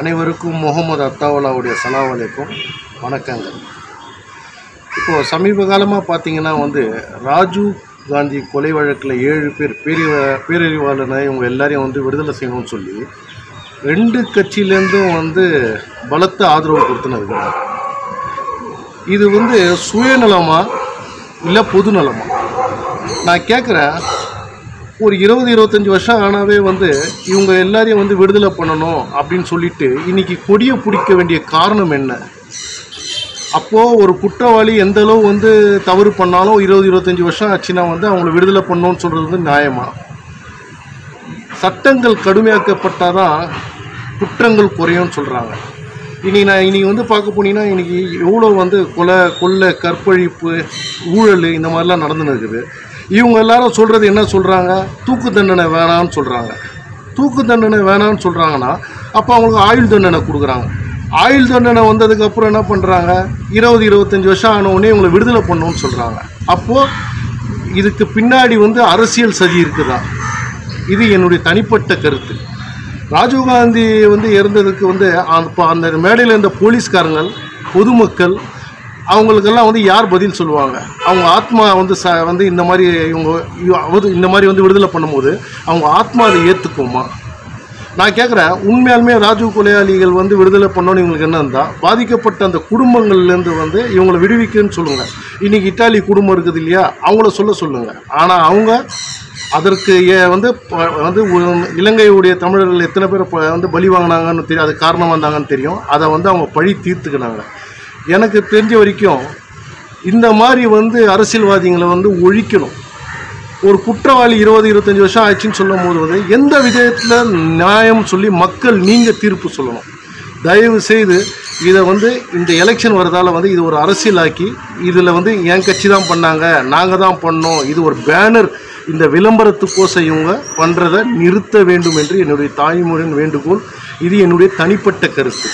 அனைவருக்கும் முகமது அத்தாவுல்லாவுடைய சலாவலைக்கும் அலைக்கும் வணக்கங்கள். இப்போது சமீப காலமாக பார்த்தீங்கன்னா வந்து ராஜீவ் காந்தி கொலை வழக்கில் ஏழு பேர் பேரிவ பேரறிவாளனை இவங்க எல்லாரையும் வந்து விடுதலை செய்யணும்னு சொல்லி ரெண்டு கட்சியிலேருந்தும் வந்து பலத்த ஆதரவு கொடுத்துனது இது வந்து சுயநலமா இல்லை பொதுநலமா? நான் கேட்குறேன் ஒரு இருபது இருபத்தஞ்சி வருஷம் ஆனாவே வந்து இவங்க எல்லாரையும் வந்து விடுதலை பண்ணணும் அப்படின்னு சொல்லிட்டு இன்னைக்கு கொடியை பிடிக்க வேண்டிய காரணம் என்ன? அப்போது ஒரு குற்றவாளி எந்த அளவு வந்து தவறு பண்ணாலும் இருபது இருபத்தஞ்சி வருஷம் ஆச்சுன்னா வந்து அவங்கள விடுதலை பண்ணணும்னு சொல்கிறது வந்து நியாயமா? சட்டங்கள் கடுமையாக்கப்பட்டால் தான் குற்றங்கள் குறையும்னு சொல்கிறாங்க இனி நான் இனி வந்து பார்க்க போனீங்கன்னா இன்னைக்கு எவ்வளோ வந்து கொலை கொள்ளை கற்பழிப்பு ஊழல் இந்த மாதிரிலாம் நடந்துன்னு இருக்குது. இவங்க எல்லாரும் சொல்கிறது என்ன சொல்கிறாங்க தூக்கு தண்டனை வேணாம்னு சொல்கிறாங்க தூக்கு தண்டனை வேணாம்னு சொல்கிறாங்கன்னா அப்போ அவங்களுக்கு ஆயுள் தண்டனை கொடுக்குறாங்க. ஆயுள் தண்டனை வந்ததுக்கப்புறம் என்ன பண்ணுறாங்க இருபது இருபத்தஞ்சி வருஷம் ஆனவுடனே இவங்களை விடுதலை பண்ணணும்னு சொல்கிறாங்க அப்போது இதுக்கு பின்னாடி வந்து அரசியல் சதி இருக்குதா? இது என்னுடைய தனிப்பட்ட கருத்து. ராஜீவ்காந்தி வந்து இறந்ததுக்கு வந்து அப்போ அந்த மேடையில் இருந்த போலீஸ்காரங்கள் பொதுமக்கள் அவங்களுக்கெல்லாம் வந்து யார் பதில் சொல்லுவாங்க? அவங்க ஆத்மா வந்து ச வந்து இந்த மாதிரி இவங்க இவ- இந்த மாதிரி வந்து விடுதலை பண்ணும்போது அவங்க ஆத்மா அதை ஏற்றுக்குமா நான் கேட்குறேன் உண்மையாலுமே ராஜீவ் கொலையாளிகள் வந்து விடுதலை பண்ணோன்னு இவங்களுக்கு என்ன இருந்தால் பாதிக்கப்பட்ட அந்த குடும்பங்கள்லேருந்து வந்து இவங்களை விடுவிக்குன்னு சொல்லுங்கள் இன்றைக்கி இட்டாலி குடும்பம் இருக்குது இல்லையா அவங்கள சொல்ல சொல்லுங்கள் ஆனால் அவங்க அதற்கு ஏ- வந்து ப- வந்து இலங்கையுடைய தமிழர்கள் எத்தனை பேர் வந்து பலி வாங்கினாங்கன்னு தெரியும் அது காரணம் வந்தாங்கன்னு தெரியும். அதை வந்து அவங்க பழி தீர்த்துக்கினாங்க. எனக்கு தெரிஞ்ச வரைக்கும் இந்த மாதிரி வந்து அரசியல்வாதிகளை வந்து ஒழிக்கணும். ஒரு குற்றவாளி இருபது இருபத்தஞ்சி வருஷம் ஆச்சுன்னு சொல்லும் போது வந்து எந்த விதத்தில் நியாயம் சொல்லி மக்கள் நீங்கள் தீர்ப்பு சொல்லணும். தயவு செய்து இதை வந்து இந்த எலெக்ஷன் வரதால வந்து இது ஒரு அரசியலாக்கி இதில் வந்து என் கட்சி தான் பண்ணாங்க நாங்கள் தான் பண்ணோம் இது ஒரு பேனர் இந்த விளம்பரத்துக்கோசம் இவங்க பண்ணுறதை நிறுத்த வேண்டும் என்று என்னுடைய தாய்மொழியின் வேண்டுகோள். இது என்னுடைய தனிப்பட்ட கருத்து.